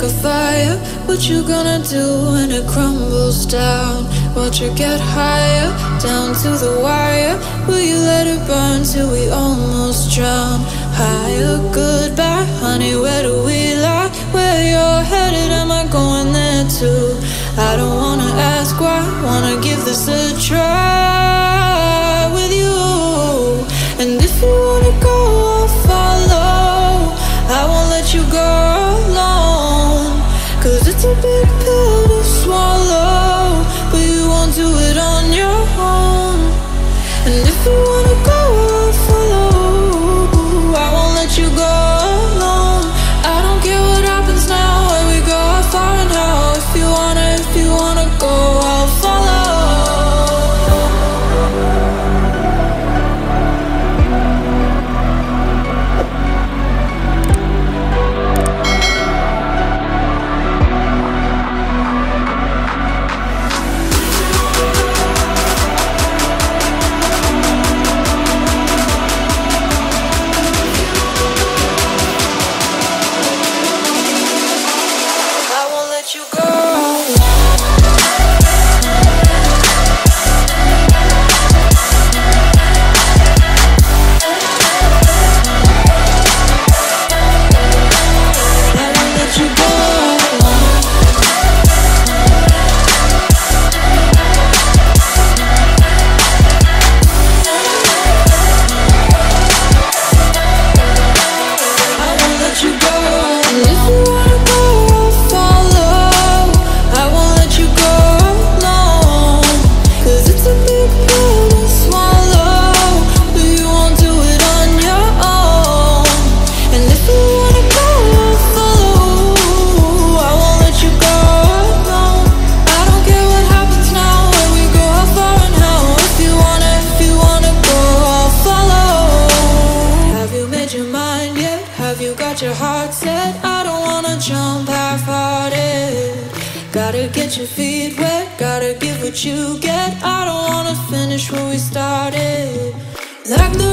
like a fire. What you gonna do when it crumbles down? Watch it get higher, down to the wire. Will you let it burn till we almost drown? Higher, goodbye, honey. Where do we lie? Where you're headed, am I going there too? I don't Gotta get your feet wet, gotta give what you get. I don't wanna finish what we started. Like the